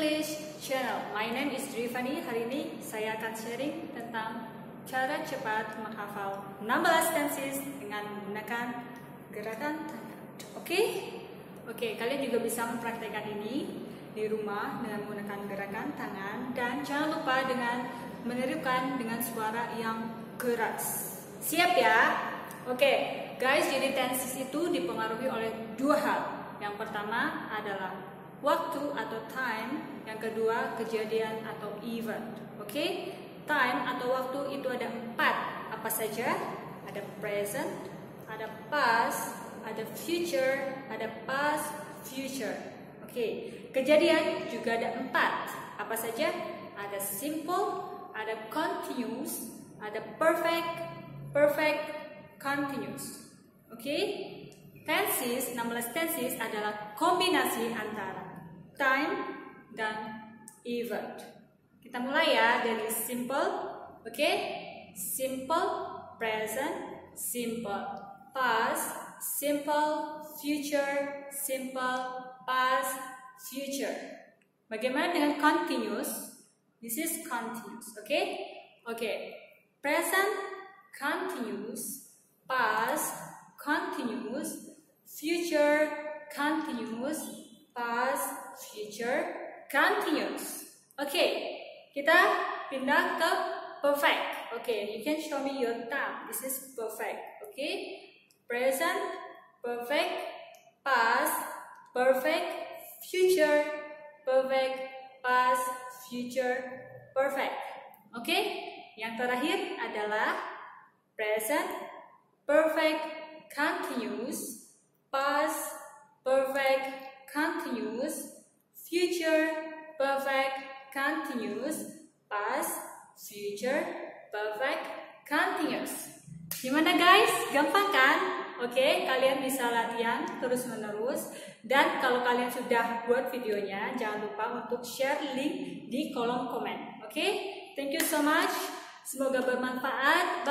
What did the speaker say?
English Channel. My name is Drivani. Hari ini saya akan sharing tentang cara cepat menghafal 16 tenses dengan menggunakan gerakan tangan. Oke? Okay? Oke, okay, kalian juga bisa mempraktekkan ini di rumah dengan menggunakan gerakan tangan dan jangan lupa dengan menirukan dengan suara yang keras. Siap ya? Oke, okay, guys, jadi tenses itu dipengaruhi oleh dua hal. Yang pertama adalah waktu atau time, yang kedua kejadian atau event. Oke, okay? time atau waktu itu ada empat. Apa saja? Ada present, ada past, ada future, ada past, future. Oke, okay. kejadian juga ada empat. Apa saja? Ada simple, ada continuous, ada perfect, perfect, continuous. Oke? Okay? Tenses, 16 tenses adalah kombinasi antara time, dan event. Kita mulai ya dari simple, oke? Okay? Simple present, simple past, simple future, simple past, future. Bagaimana dengan continuous? This is continuous, oke? Okay? Oke. Okay. Present continuous, past continuous, future continuous, past future continuous. Oke, okay, kita pindah ke perfect. Oke, okay, you can show me your thumb. This is perfect. Oke, okay? present, perfect, past, perfect, future, perfect, past, future, perfect. Oke, okay? yang terakhir adalah present, perfect, continuous, past, perfect, continuous, future perfect continuous, past future perfect continuous. Gimana guys? Gampang kan? Oke, kalian bisa latihan terus-menerus dan kalau kalian sudah buat videonya, jangan lupa untuk share link di kolom komen. Oke? Thank you so much. Semoga bermanfaat.